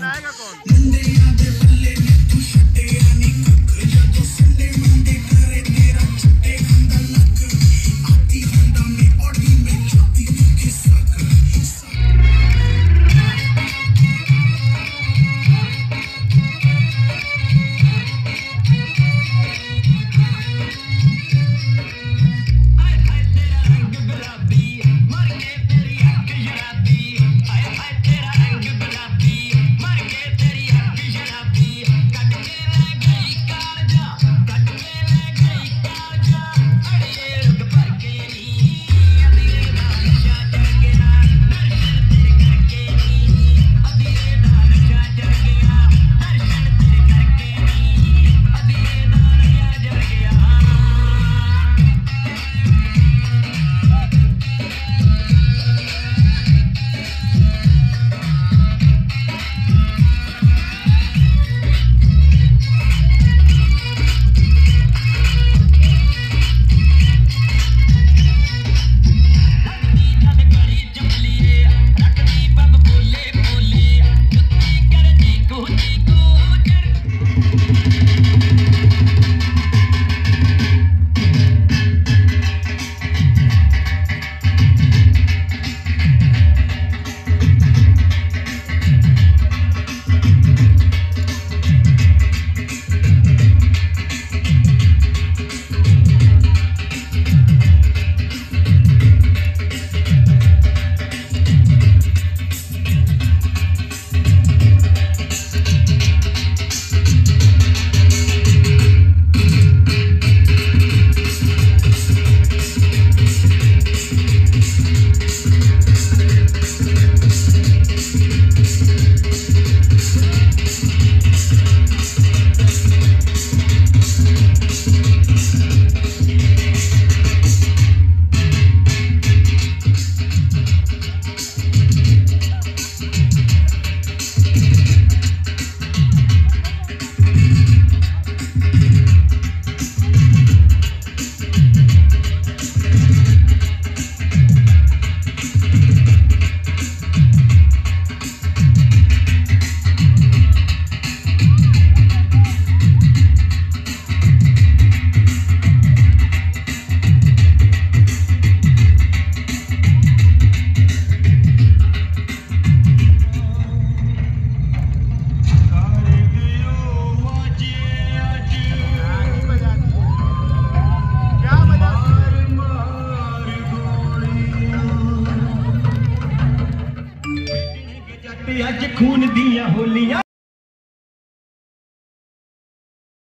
জানায়গা কোন ਤੇ ਅੱਜ ਖੂਨ ਦੀਆਂ ਹੋਲੀਆਂ